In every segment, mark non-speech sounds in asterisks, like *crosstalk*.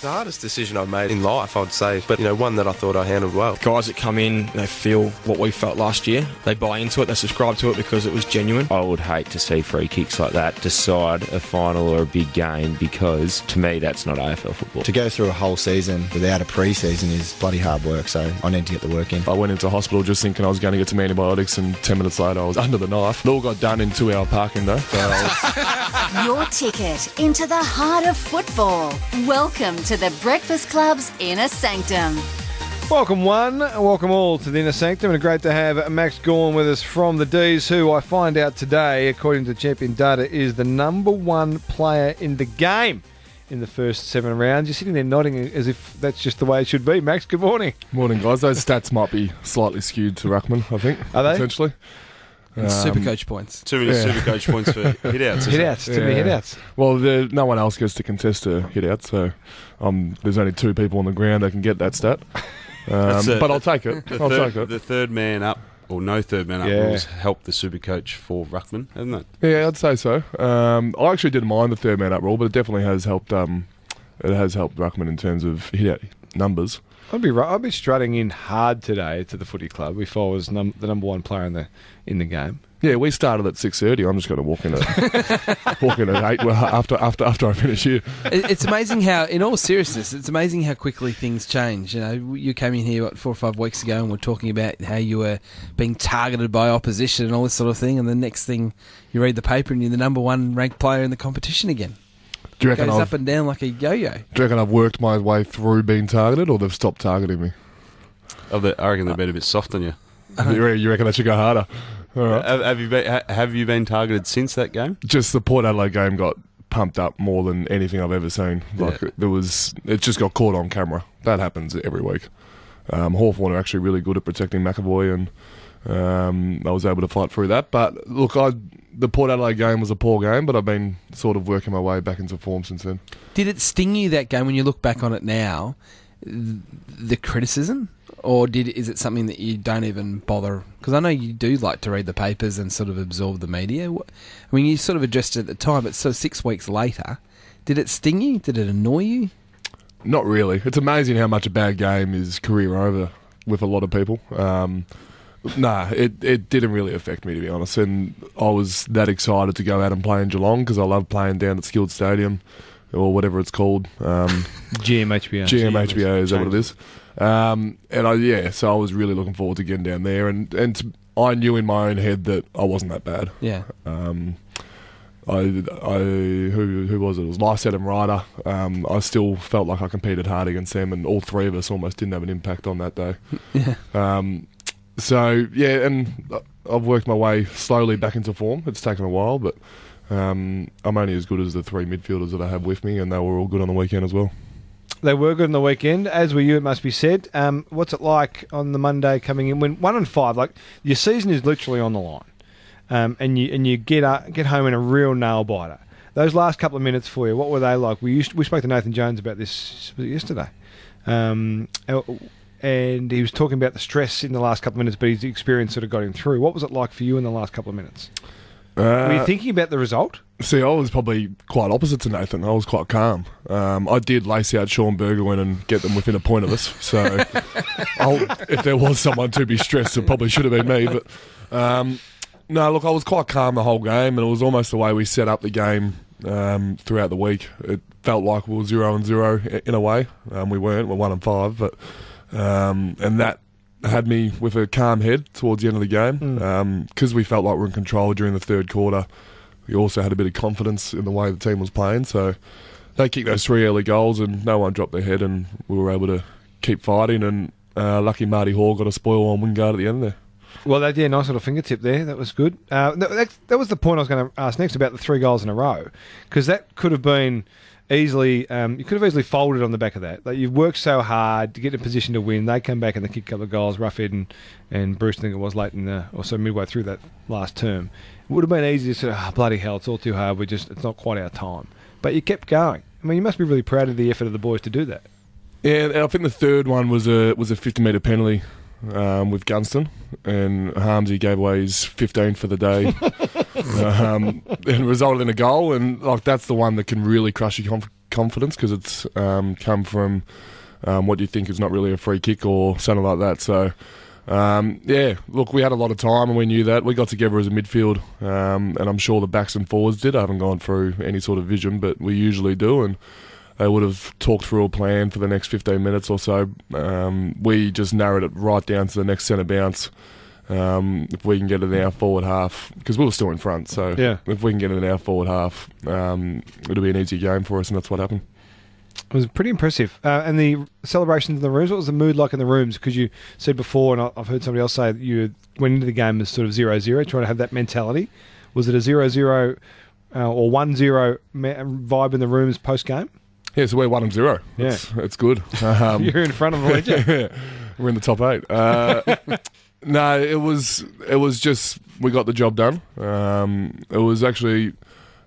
The hardest decision I've made in life, I'd say, but you know, one that I thought I handled well. Guys that come in, they feel what we felt last year. They buy into it, they subscribe to it because it was genuine. I would hate to see free kicks like that decide a final or a big game because to me that's not AFL football. To go through a whole season without a pre-season is bloody hard work, so I need to get the work in. I went into hospital just thinking I was going to get some antibiotics, and 10 minutes later I was *laughs* under the knife. It all got done in two hour parking though. So was- *laughs* Your ticket into the heart of football. Welcome to the Breakfast Club's Inner Sanctum. Welcome one, welcome all to the Inner Sanctum, and great to have Max Gawn with us from the Dees, who I find out today, according to Champion Data, is the number one player in the game in the first seven rounds. You're sitting there nodding as if that's just the way it should be. Max, good morning. Morning, guys. Those stats might be slightly skewed to Ruckman, I think. Are they? Potentially. And super coach points. Too many Yeah. super coach points for *laughs* hit outs. Hit outs, too many Yeah. hit outs. Well, there, no one else gets to contest a hit out, so um, there's only two people on the ground that can get that stat. *laughs* Um, but I'll take it. The I'll third, take it. The third man up, or no third man up, Yeah. rules help the super coach for Ruckman, hasn't it? Yeah, I'd say so. Um, I actually didn't mind the third man up rule, but it definitely has helped. Um, it has helped Ruckman in terms of hit out numbers. I'd be right. I'd be strutting in hard today to the footy club if I was num- the number one player in the in the game. Yeah, we started at six thirty. I'm just going to walk in at *laughs* walk in at eight well, after after after I finish here. It's amazing how, in all seriousness, it's amazing how quickly things change. You know, you came in here what, four or five weeks ago, and we're talking about how you were being targeted by opposition and all this sort of thing, and the next thing you read the paper and you're the number one ranked player in the competition again. Do you It reckon goes I've, up and down like a yo-yo. do you reckon I've worked my way through being targeted, or they've stopped targeting me? Oh, they- I reckon they've been a bit soft on you. *laughs* you, reckon, you I should go harder? All right. Have, have you been, have you been targeted since that game? just the Port Adelaide game got pumped up more than anything I've ever seen. Like Yeah. there was, it just got caught on camera. That happens every week. Um, Hawthorn are actually really good at protecting McEvoy, and um, I was able to fight through that. But look, I the Port Adelaide game was a poor game, but I've been sort of working my way back into form since then. Did it sting you that game when you look back on it now, the criticism? Or did is it something that you don't even bother? Because I know you do like to read the papers and sort of absorb the media. I mean, you sort of addressed it at the time, but so six weeks later, did it sting you? Did it annoy you? Not really. It's amazing how much a bad game is career over with a lot of people. Um, nah, it, it didn't really affect me to be honest. And I was that excited to go out and play in Geelong because I love playing down at Skilled Stadium or whatever it's called. Um, *laughs* GMHBA. GMHBA is that what it is? Um, and I yeah, so I was really looking forward to getting down there, and and to, I knew in my own head that I wasn't that bad. Yeah. Um, I, I who who was it? It was and Ryder. Um, I still felt like I competed hard against them, and all three of us almost didn't have an impact on that day. *laughs* Yeah. Um, so yeah, and I've worked my way slowly back into form. It's taken a while, but um, I'm only as good as the three midfielders that I have with me, and they were all good on the weekend as well. They were good on the weekend, as were you. It must be said. Um, what's it like on the Monday coming in when one and five? Like your season is literally on the line, um, and you and you get uh, get home in a real nail biter. Those last couple of minutes for you, what were they like? We used we spoke to Nathan Jones about this yesterday, um, and he was talking about the stress in the last couple of minutes, but his experience sort of got him through. What was it like for you in the last couple of minutes? were you Uh, thinking about the result? See, I was probably quite opposite to Nathan. I was quite calm. Um, I did lace out Shaun Burgoyne and get them within a point of us. So, *laughs* I'll, if there was someone to be stressed, it probably should have been me. But um, no, look, I was quite calm the whole game, and it was almost the way we set up the game um, throughout the week. It felt like we were zero and zero in a way. Um, we weren't. We're one and five, but um, and that had me with a calm head towards the end of the game because we felt like we were in control during the third quarter. We also had a bit of confidence in the way the team was playing, so they kicked those three early goals and no one dropped their head, and we were able to keep fighting. And uh, lucky Marty Hore got a spoil on Wingard at the end there. Well, that yeah, nice little fingertip there. That was good. Uh, that, that was the point I was going to ask next about the three goals in a row, because that could have been easily. Um, you could have easily folded on the back of that. Like you've worked so hard to get in a position to win. They come back and they kick a couple of goals. Roughead and, and Breust, I think it was late in the or so midway through that last term. It would have been easy to say, oh, bloody hell, it's all too hard. We just it's not quite our time. But you kept going. I mean, you must be really proud of the effort of the boys to do that. Yeah, and I think the third one was a was a 50 metre penalty um, with Gunston, and Harmsy gave away his 15 for the day, *laughs* um, and resulted in a goal. And like that's the one that can really crush your conf- confidence because it's um, come from um, what you think is not really a free kick or something like that. So. Um, yeah, look, we had a lot of time and we knew that. We got together as a midfield, um, and I'm sure the backs and forwards did. I haven't gone through any sort of vision, but we usually do, and they would have talked through a plan for the next 15 minutes or so. Um, we just narrowed it right down to the next centre bounce. Um, if we can get it in our forward half, because we were still in front, so Yeah. if we can get it in our forward half, um, it'll be an easy game for us, and that's what happened. It was pretty impressive. Uh, and the celebrations in the rooms, what was the mood like in the rooms? Because you said before, and I've heard somebody else say that you went into the game as sort of 0 0, trying to have that mentality. Was it a 0 0 uh, or 1 0 vibe in the rooms post game? Yeah, so we're one and zero. Yeah. It's, it's good. *laughs* Um, You're in front of them, weren't *laughs* we're in the top eight. Uh, *laughs* no, it was it was just we got the job done. Um, it was actually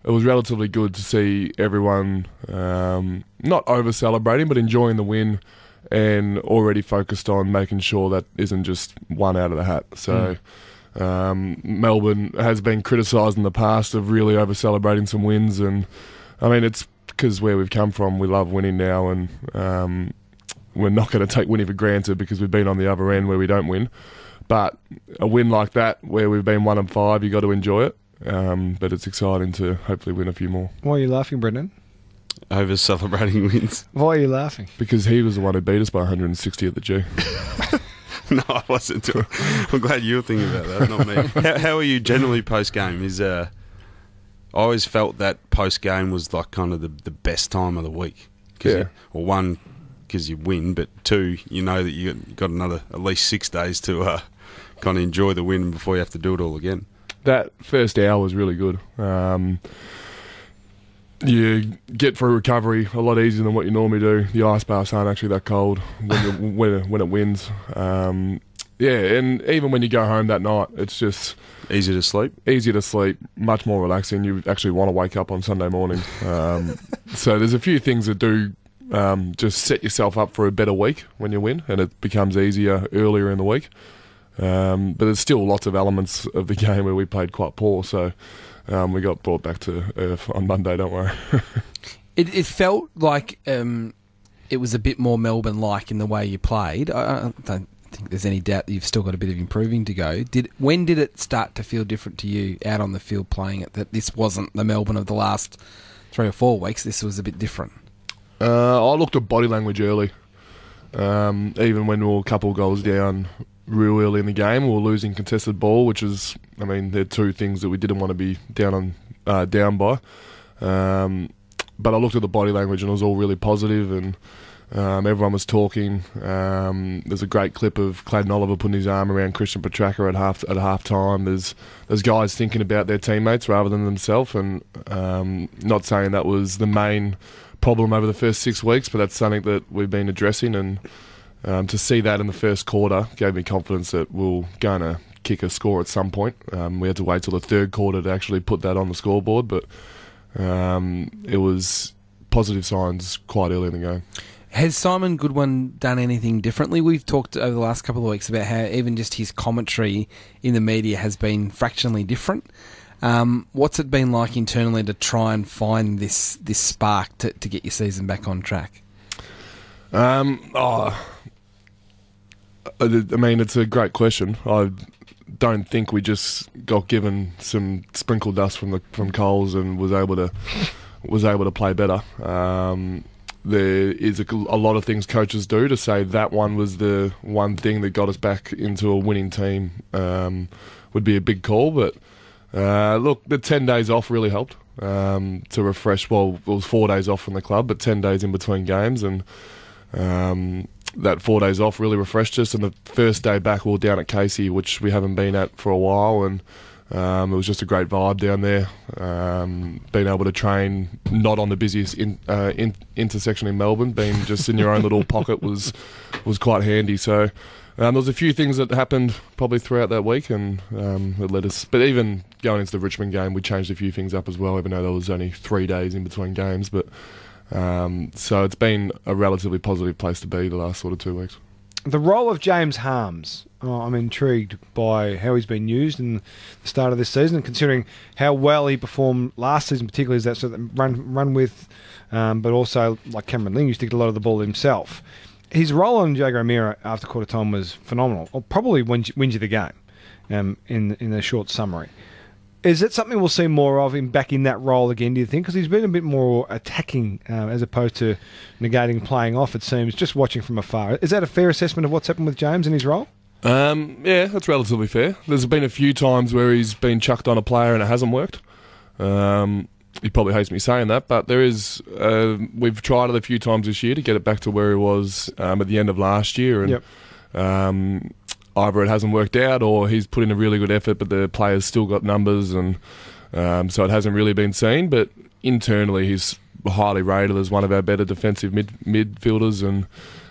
it was relatively good to see everyone um, not over celebrating, but enjoying the win and already focused on making sure that isn't just one out of the hat. So. Um, Melbourne has been criticised in the past of really over celebrating some wins, and I mean it's because where we've come from, we love winning now, and um, we're not going to take winning for granted because we've been on the other end where we don't win. But a win like that, where we've been one and five, you got to enjoy it. Um, but it's exciting to hopefully win a few more Why are you laughing, Brendan? Over celebrating *laughs* wins. Why are you laughing? because he was the one who beat us by 160 at the G. *laughs* *laughs* no, I wasn't. I'm glad you were thinking about that, not me. how, how are you generally post game? Is uh, I always felt that post game was like kind of the, the best time of the week. 'Cause Yeah. You, well, one because you win, but two, you know that you got- another at least six days to uh, kind of enjoy the win before you have to do it all again. that first hour was really good. Um, you get through recovery a lot easier than what you normally do. The ice baths aren't actually that cold when *laughs* when, it, when it wins. Um, yeah, and even when you go home that night, it's just Easy to sleep. easier to sleep, much more relaxing. You actually want to wake up on Sunday morning. Um, *laughs* so there's a few things that do um, just set yourself up for a better week when you win, and it becomes easier earlier in the week. Um, but there's still lots of elements of the *laughs* game where we played quite poor. So um, we got brought back to earth on Monday. Don't worry. *laughs* It, it felt like um, it was a bit more Melbourne like in the way you played. I, I don't think there's any doubt that you've still got a bit of improving to go. Did when did it start to feel different to you out on the field playing it? That this wasn't the Melbourne of the last three or four weeks. This was a bit different. Uh, I looked at body language early. Um, even when we were a couple goals down real early in the game, we were losing contested ball, which is, I mean, they're two things that we didn't want to be down on, uh, down by. Um, but I looked at the body language and it was all really positive and um, everyone was talking. Um, there's a great clip of Clayton Oliver putting his arm around Christian Petracca at half at half time. There's there's guys thinking about their teammates rather than themselves, and um, not saying that was the main problem over the first six weeks, but that's something that we've been addressing. And um, to see that in the first quarter gave me confidence that going to kick a score at some point. Um, we had to wait till the third quarter to actually put that on the scoreboard, but um, it was positive signs quite early in the game. Has Simon Goodwin done anything differently? We've talked over the last couple of weeks about how even just his commentary in the media has been fractionally different. Um, what's it been like internally to try and find this this spark to, to get your season back on track? Um, oh, I mean, it's a great question. I don't think we just got given some sprinkle dust from the from Coles and was able to was able to play better. Um, there is a, a lot of things coaches do to say that one was the one thing that got us back into a winning team. Um, would be a big call, but uh, look, the ten days off really helped um, to refresh. Well, it was four days off from the club, but ten days in between games, and um, that four days off really refreshed us. And the first day back, we were down at Casey, which we haven't been at for a while, and um, it was just a great vibe down there. Um, being able to train not on the busiest in, uh, in, intersection in Melbourne, being just in your own little pocket was was quite handy. So. Um, there was a few things that happened probably throughout that week, and um, it led us. But even going into the Richmond game, we changed a few things up as well, even though there was only three days in between games. But um, so it's been a relatively positive place to be the last sort of two weeks. the role of James Harmes. Oh, I'm intrigued by how he's been used in the start of this season, and considering how well he performed last season, particularly as that sort of run run with, um, but also like Cameron Ling used to get a lot of the ball himself. His role on Jaeger O'Meara after quarter time was phenomenal, or probably wins, wins you the game. Um, in in the short summary, is it something we'll see more of him back in that role again? Do you think? Because he's been a bit more attacking uh, as opposed to negating playing off. It seems just watching from afar. Is that a fair assessment of what's happened with James and his role? Um, yeah, that's relatively fair. There's been a few times where he's been chucked on a player and it hasn't worked. Um, he probably hates me saying that, but there is. Uh, we've tried it a few times this year to get it back to where he was um, at the end of last year, and Yep. um, either it hasn't worked out or he's put in a really good effort, but the players still got numbers, and um, so it hasn't really been seen. But internally, he's highly rated as one of our better defensive mid- midfielders, and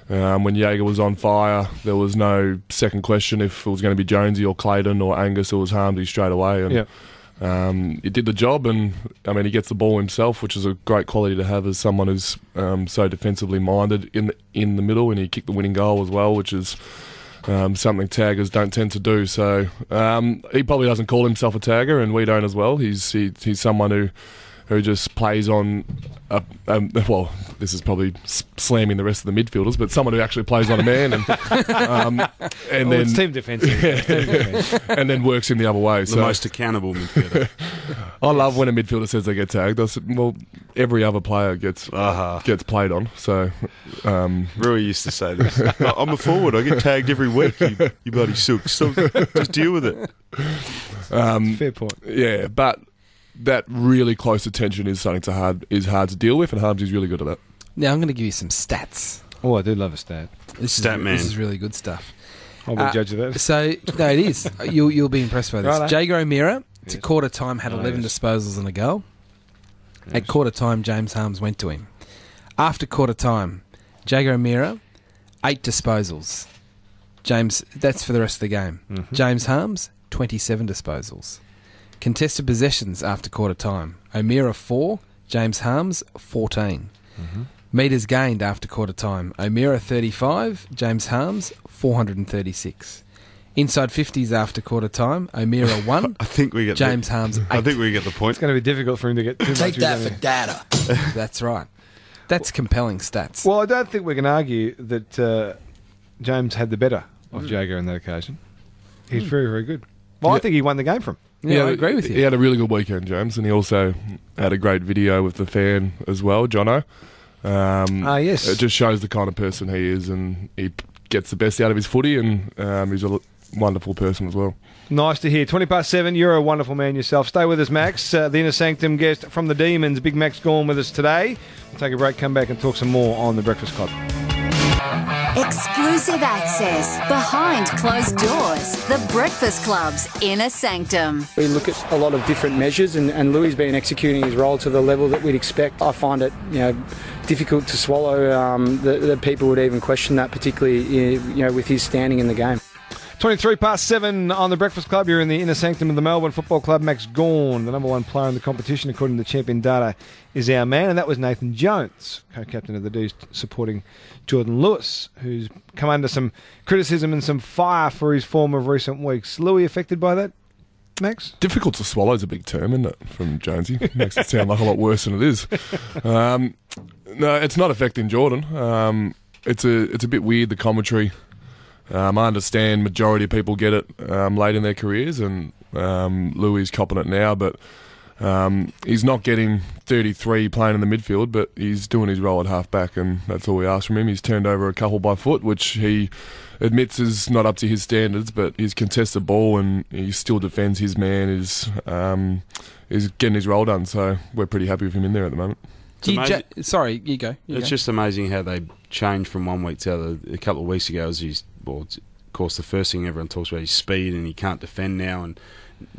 um, when Jaeger was on fire, there was no second question if it was going to be Jonesy or Clayton or Angus or was Harmsy straight away. And um, he did the job, and I mean, he gets the ball himself, which is a great quality to have as someone who's um, so defensively minded in the, in the middle, and he kicked the winning goal as well, which is um, something taggers don't tend to do. So um, he probably doesn't call himself a tagger, and we don't as well. He's he, he's someone who who just plays on a, um, well, this is probably slamming the rest of the midfielders, but someone who actually plays on a man and *laughs* um, and Oh, then it's team defensive. It's team *laughs* defense. and then works in the other way. The so most accountable midfielder. *laughs* I love when a midfielder says they get tagged. I said, well, every other player gets uh-huh. gets played on. So, um, Rui used to say this. "I- I'm a forward. I get tagged every week. You, you bloody sook. So just deal with it. um, Fair point. yeah, but that really close attention is something to hard is hard to deal with, and Harmes is really good at that. Now I'm going to give you some stats. Oh, I do love a stat. This Stat is, man. This is really good stuff. I'll be Uh, judge of that. So no, it is. *laughs* You'll you'll be impressed by this. Righto. Jaeger O'Meara to Yes. quarter time had Oh, 11 yes. disposals and a goal. At quarter time, James Harmes went to him. After quarter time, Jaeger O'Meara eight disposals. James, that's for the rest of the game. Mhm. James Harmes 27 disposals. Contested possessions after quarter time. O'Meara 4, James Harmes 14. Mm-hmm. Meters gained after quarter time. O'Meara 35, James Harmes 436. Inside 50s after quarter time. O'Meara *laughs* 1, I think we get James Harmes 8. I think we get the point. It's going to be difficult for him to get too Take much. that for data. *laughs* That's right. That's compelling stats. Well, I don't think we can argue that uh, James had the better of Jaeger on that occasion. He's very, very good. Well, I think he won the game from. Yeah, I agree with you. He had a really good weekend, James, and he also had a great video with the fan as well, Jono. Um, Ah, yes. It just shows the kind of person he is, and he gets the best out of his footy, and um, he's a wonderful person as well. Nice to hear. 20 past seven. You're a wonderful man yourself. Stay with us, Max. Uh, the Inner Sanctum guest from the Demons, Big Max Gawn, with us today. We'll take a break, come back, and talk some more on The Breakfast Club. Exclusive access behind closed doors. The Breakfast Club's inner sanctum. We look at a lot of different measures, and, and Lewis has been executing his role to the level that we'd expect. I find it, you know, difficult to swallow um, that, that people would even question that, particularly you know with his standing in the game. 23 past seven on The Breakfast Club. You're in the Inner Sanctum of the Melbourne Football Club. Max Gawn, the number one player in the competition, according to the champion data, is our man. And that was Nathan Jones, co captain of the Dees, supporting Jordan Lewis, who's come under some criticism and some fire for his form of recent weeks. Lewis affected by that, Max? Difficult to swallow is a big term, isn't it? From Jonesy, *laughs* makes it sound like a lot worse than it is. Um, no, it's not affecting Jordan. Um, it's a it's a bit weird the commentary. Um, I understand majority of people get it um, late in their careers, and um, Lewis is copping it now, but um, he's not getting 33 playing in the midfield, but he's doing his role at half back, and that's all we ask from him. He's turned over a couple by foot, which he admits is not up to his standards, but he's contested the ball and he still defends his man. Is um, is getting his role done, so we're pretty happy with him in there at the moment. You amazing. ja- sorry, you go. You It's go. just amazing how they changed from one week to the other. A couple of weeks ago, was his well, it's- of course, the first thing everyone talks about is speed, and he can't defend now, and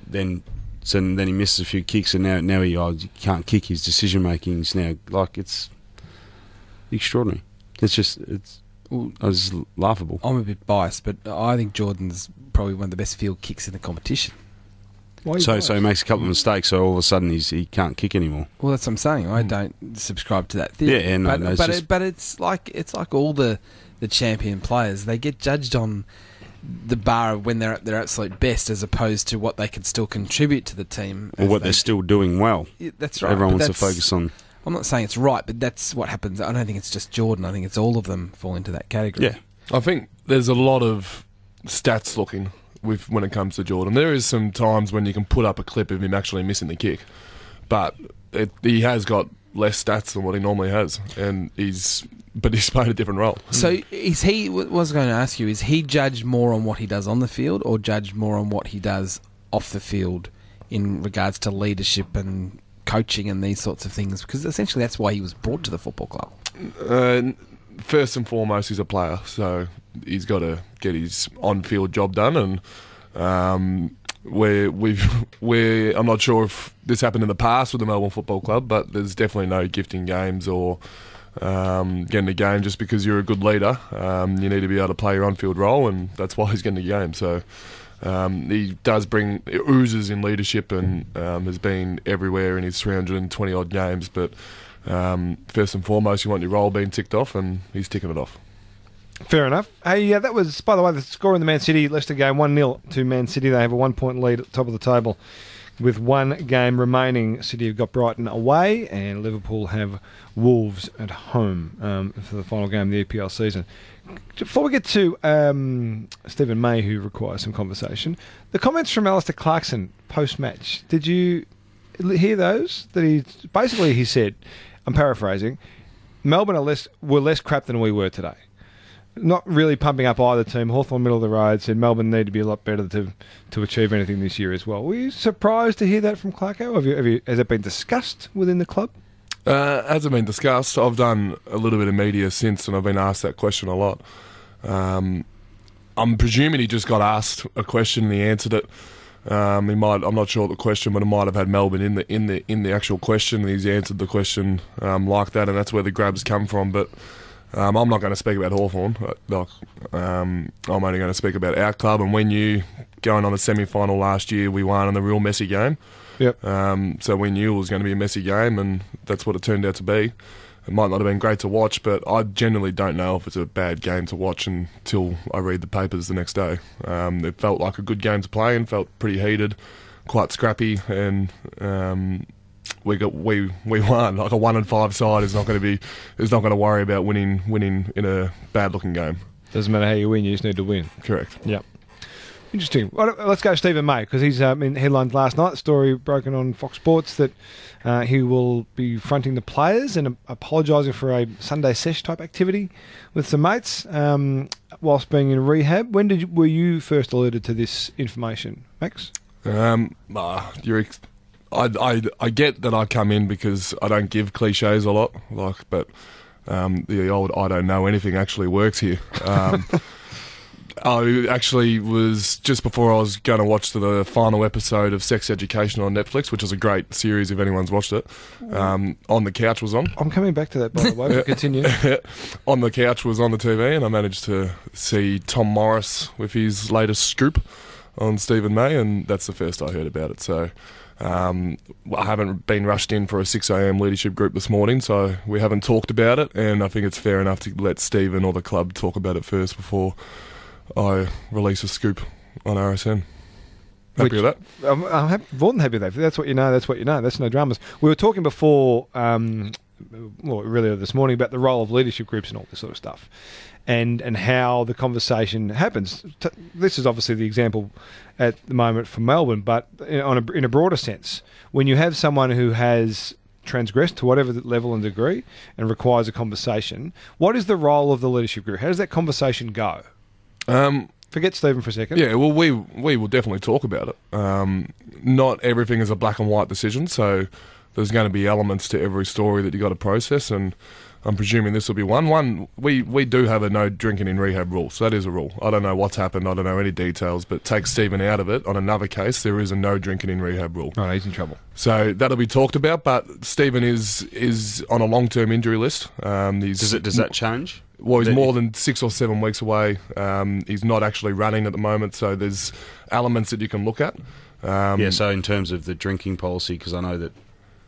then so then he misses a few kicks, and now now he, oh, he can't kick. His decision making's now like it's extraordinary. It's just it's oh, it's laughable. I'm a bit biased, but I think Jordan's probably one of the best field kicks in the competition. Why are you So, biased? so he makes a couple of mistakes, so all of a sudden he's, he can't kick anymore. Well, that's what I'm saying. I hmm. don't subscribe to that theory. Yeah, yeah, no, but no, but, just- it, but it's like it's like all the the champion players. They get judged on the bar of when they're at their absolute best, as opposed to what they can still contribute to the team. Or what they- they're still doing well. Yeah, that's right. Everyone wants to focus on. I'm not saying it's right, but that's what happens. I don't think it's just Jordan. I think it's all of them fall into that category. Yeah. I think there's a lot of stats looking with when it comes to Jordan. There is some times when you can put up a clip of him actually missing the kick, but it, he has got less stats than what he normally has, and he's but he's *laughs* played a different role. So is he? What I was going to ask you is he judged more on what he does on the field, or judged more on what he does off the field in regards to leadership and coaching and these sorts of things? Because essentially that's why he was brought to the football club. Uh, first and foremost, he's a player, so he's got to get his on-field job done. And um, we're, we've, we're, I'm not sure if this happened in the past with the Melbourne Football Club, but there's definitely no gifting games or um, getting a game just because you're a good leader. Um, you need to be able to play your on-field role, and that's why he's getting a game. So. Um, he does bring oozes in leadership and um, has been everywhere in his 320 odd games. But um, first and foremost, you want your role being ticked off, and he's ticking it off. Fair enough. Hey, yeah, that was, by the way, the score in the Man City Leicester game 1 0 to Man City. They have a one point lead at the top of the table with one game remaining. City have got Brighton away, and Liverpool have Wolves at home um, for the final game of the EPL season. Before we get to um, Steven May, who requires some conversation, the comments from Alastair Clarkson post match, did you hear those? That he basically he said, I'm paraphrasing, Melbourne are less were less crap than we were today. Not really pumping up either team. Hawthorn middle of the road said Melbourne need to be a lot better to to achieve anything this year as well. Were you surprised to hear that from Clarko? Have you, have you, has it been discussed within the club? Uh, hasn't been discussed. I've done a little bit of media since, and I've been asked that question a lot. Um, I'm presuming he just got asked a question and he answered it. Um, he might. I'm not sure the question, but it might have had Melbourne in the in the in the actual question, and he's answered the question um, like that, and that's where the grabs come from. But um, I'm not going to speak about Hawthorn. Like, um, I'm only going to speak about our club. And when you going on the semi final last year, we won in the real messy game. Yep. Um, so we knew it was going to be a messy game, and that's what it turned out to be. It might not have been great to watch, but I generally don't know if it's a bad game to watch until I read the papers the next day. Um, it felt like a good game to play and felt pretty heated, quite scrappy, and um, we got we we won. Like a one and five side is not going to be is not going to worry about winning winning in a bad looking game. Doesn't matter how you win, you just need to win. Correct. Yep. Interesting. Well, let's go Steven May because he's um, in headlines last night. Story broken on Fox Sports that uh, he will be fronting the players and apologising for a Sunday sesh type activity with some mates um, whilst being in rehab. When did you, were you first alerted to this information, Max? Um, uh, you're ex- I, I, I get that I come in because I don't give cliches a lot, like, but um, the old I don't know anything actually works here. Um, *laughs* I actually was just before I was going to watch the final episode of Sex Education on Netflix, which is a great series if anyone's watched it. Um, on the couch was on. I'm coming back to that, by the way. but *laughs* Continue. *laughs* on the couch was on the TV, and I managed to see Tom Morris with his latest scoop on Steven May, and that's the first I heard about it. So um, I haven't been rushed in for a 6 a.m. leadership group this morning, so we haven't talked about it, and I think it's fair enough to let Steven or the club talk about it first before I release a scoop on RSN. Happy Which- with that? I'm, I'm happy, more than happy with that. That's what you know. That's what you know. That's no dramas. We were talking before, um, well, really this morning about the role of leadership groups and all this sort of stuff, and and how the conversation happens. This is obviously the example at the moment for Melbourne, but in, on a, in a broader sense, when you have someone who has transgressed to whatever level and degree and requires a conversation, what is the role of the leadership group? How does that conversation go? Um, Forget Steven for a second. Yeah, well, we we will definitely talk about it. Um, not everything is a black and white decision, so there's going to be elements to every story that you got to process, and I'm presuming this will be one. One, we we do have a no drinking in rehab rule, so that is a rule. I don't know what's happened, I don't know any details, but take Steven out of it. On another case, there is a no drinking in rehab rule. Oh, he's in trouble. So that'll be talked about, but Steven is is on a long term injury list. Um, he's, Does it? Does that change? well, he's more than six or seven weeks away. Um, he's not actually running at the moment, so there's elements that you can look at. Um, yeah, so in terms of the drinking policy, because I know that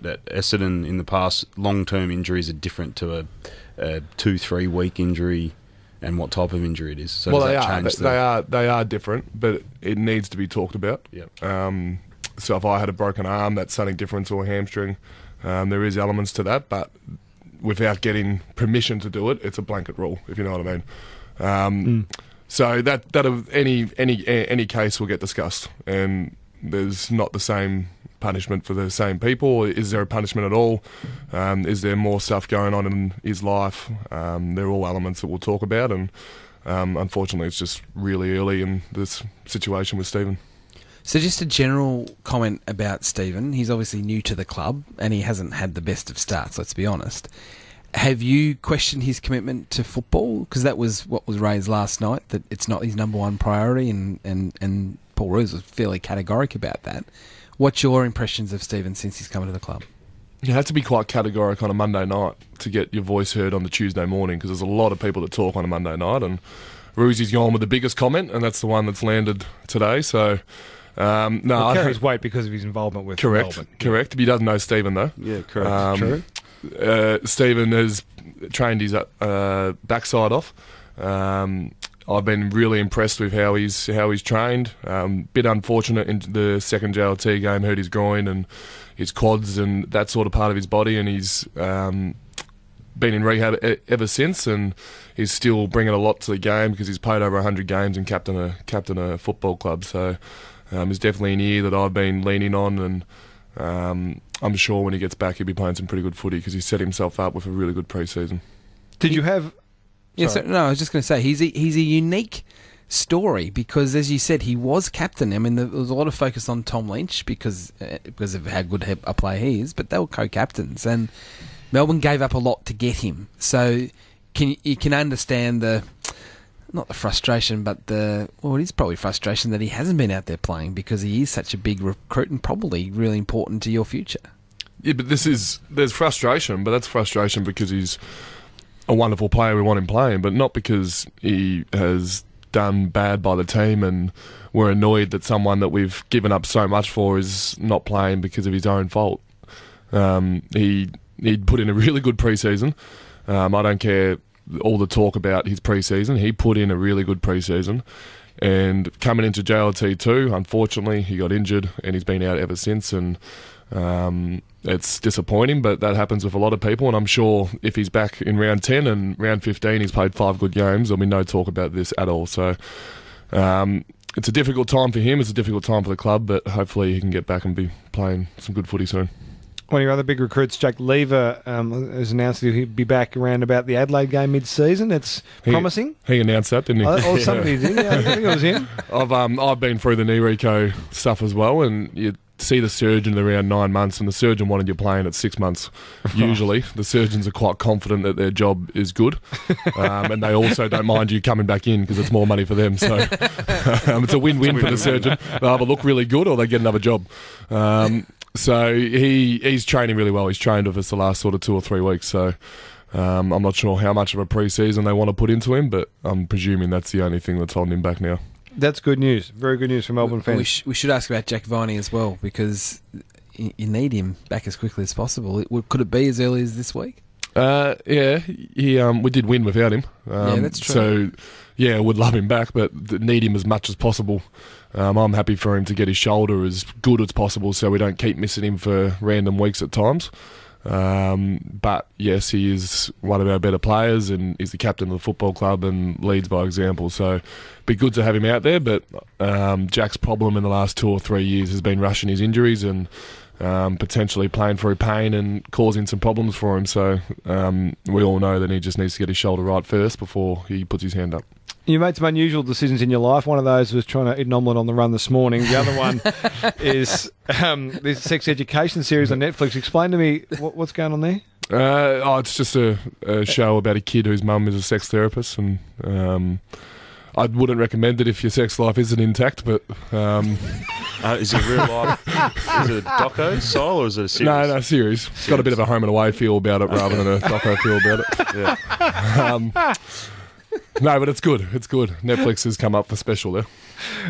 that Essendon in the past, long term injuries are different to a, a two three week injury, and what type of injury it is. So well, they that are. change They, the- they are. They are different, but it needs to be talked about. Yeah. Um, so if I had a broken arm, that's something different to a hamstring. Um, there is elements to that, but without getting permission to do it, it's a blanket rule. If you know what I mean. Um, So that that of any any any case will get discussed, and there's not the same punishment for the same people. Is there a punishment at all? Um, is there more stuff going on in his life? Um, they're all elements that we'll talk about, and um, unfortunately, it's just really early in this situation with Steven. So, just a general comment about Steven. He's obviously new to the club and he hasn't had the best of starts, let's be honest. Have you questioned his commitment to football? Because that was what was raised last night, that it's not his number one priority, and, and, and Paul Roos was fairly categoric about that. What's your impressions of Steven since he's come to the club? You have to be quite categoric on a Monday night to get your voice heard on the Tuesday morning because there's a lot of people that talk on a Monday night, and Roosy's gone with the biggest comment, and that's the one that's landed today. So, um, no, Well, I carries think- weight because of his involvement with correct, Melbourne. correct. But he doesn't know Steven though. Yeah, correct. Um, True. Uh, Steven has trained his uh, backside off. Um, I've been really impressed with how he's how he's trained. Um, bit unfortunate in the second JLT game, hurt his groin and his quads and that sort of part of his body, and he's um, been in rehab e- ever since, and he's still bringing a lot to the game because he's played over 100 games and captain a captain a football club. So um, he's definitely an ear that I've been leaning on, and um, I'm sure when he gets back he'll be playing some pretty good footy because he's set himself up with a really good pre-season. Did you have? Yeah, so, no, I was just going to say he's a, he's a unique story because, as you said, he was captain. I mean, there was a lot of focus on Tom Lynch because uh, because of how good a player he is, but they were co-captains, and Melbourne gave up a lot to get him. So can you can understand the not the frustration, but the well, it is probably frustration that he hasn't been out there playing because he is such a big recruit and probably really important to your future. Yeah, but this is there's frustration, but that's frustration because he's a wonderful player. We want him playing, but not because he has done bad by the team, and we're annoyed that someone that we've given up so much for is not playing because of his own fault. Um, he he put in a really good preseason. Um, I don't care all the talk about his preseason. He put in a really good preseason. And coming into JLT two, unfortunately, he got injured and he's been out ever since. And um, it's disappointing, but that happens with a lot of people. And I'm sure if he's back in round 10 and round 15, he's played five good games, there'll be no talk about this at all. So um, it's a difficult time for him. It's a difficult time for the club, but hopefully he can get back and be playing some good footy soon. One of your other big recruits, Jake Lever, um, has announced that he'd be back around about the Adelaide game mid-season. It's He- promising. He announced that, didn't he? Oh, or somebody *laughs* did. Yeah, I think it was him. I've um I've been through the Nerico stuff as well, and you see the surgeon around nine months, and the surgeon wanted you playing at six months. *laughs* Usually, the surgeons are quite confident that their job is good, *laughs* um, and they also don't mind you coming back in because it's more money for them. So *laughs* um, it's a win-win for the surgeon. They either look really good or they get another job. Um, so he he's training really well. He's trained with us the last sort of two or three weeks. So. Um, I'm not sure how much of a pre-season they want to put into him, but I'm presuming that's the only thing that's holding him back now. That's good news. Very good news for Melbourne fans. We, sh- we should ask about Jack Viney as well because y- you need him back as quickly as possible. It, could it be as early as this week? Uh, yeah, he um, we did win without him. Um, Yeah, that's true. So, yeah, would love him back, but need him as much as possible. Um, I'm happy for him to get his shoulder as good as possible, so we don't keep missing him for random weeks at times. Um, but yes, he is one of our better players, and he's the captain of the football club and leads by example. So, be good to have him out there. But um, Jack's problem in the last two or three years has been rushing his injuries and um, potentially playing through pain and causing some problems for him. So um, we all know that he just needs to get his shoulder right first before he puts his hand up. You made some unusual decisions in your life. One of those was trying to eat an omelette on the run this morning. The other one *laughs* is um, this sex education series on Netflix. Explain to me what, what's going on there. Uh, oh, it's just a, a show about a kid whose mum is a sex therapist, and um, I wouldn't recommend it if your sex life isn't intact. But um, *laughs* Uh, is it real life? is it a doco style or is it a series? no, no, serious. It's got a bit of a home and away feel about it rather than a *laughs* doco feel about it. Yeah. Um, no, but it's good. It's good. Netflix has come up for special there.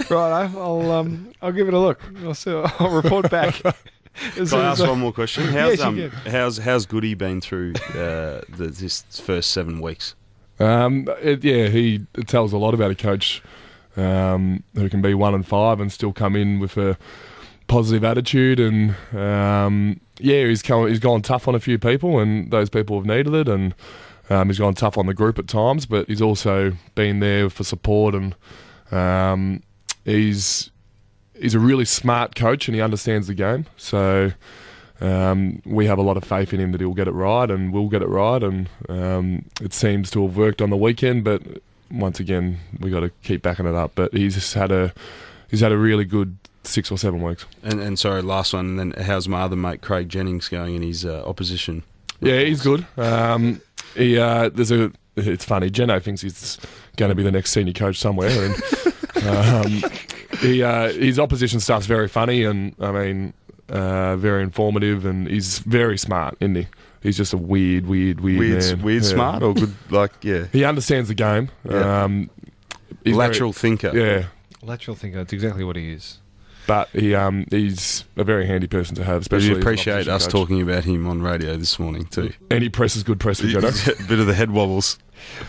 right, I'll um, I'll give it a look. I'll, see, I'll report back. *laughs* As Can I soon as ask one more question? *laughs* How's you um how's how's Goody been through uh, the, this first seven weeks? Um, it, yeah, he it tells a lot about a coach um, who can be one and five and still come in with a positive attitude. And um, yeah, he's come, he's gone tough on a few people, and those people have needed it. And um, he's gone tough on the group at times, but he's also been there for support. And um, he's he's a really smart coach, and he understands the game. So. Um, we have a lot of faith in him that he'll get it right and we'll get it right. And um, it seems to have worked on the weekend, but once again, we got to keep backing it up. But he's just had a he's had a really good six or seven weeks. And, and sorry, last one. And then how's my other mate Craig Jennings going in his uh, opposition? Yeah, he's good. Um, he uh, there's a it's funny. Jeno thinks he's going to be the next senior coach somewhere, and *laughs* um, he uh, his opposition stuff's very funny, and I mean uh, very informative, and he's very smart, isn't he? He's just a weird, weird, weird, Weird, man. weird, Yeah. smart or good? Like yeah, He understands the game. Yeah. Um, he's lateral thinker. yeah, lateral thinker. That's exactly what he is. But he um, he's a very handy person to have. Especially you as an appreciate us coach. talking about him on radio this morning too. And he presses good press for Jeno. *laughs* Bit of the head wobbles.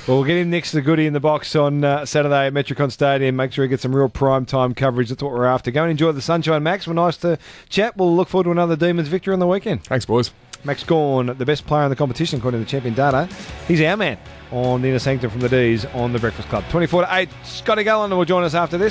Well, we'll get him next to the goodie in the box on uh, Saturday at Metricon Stadium. Make sure he gets some real prime time coverage. That's what we're after. Go and enjoy the sunshine, Max. We're nice to chat. We'll look forward to another Demons victory on the weekend. Thanks, boys. Max Gawn, the best player in the competition according to the champion data. He's our man on the inner sanctum from the Dees on the Breakfast Club. 24 to 8. Scotty Gallen will join us after this.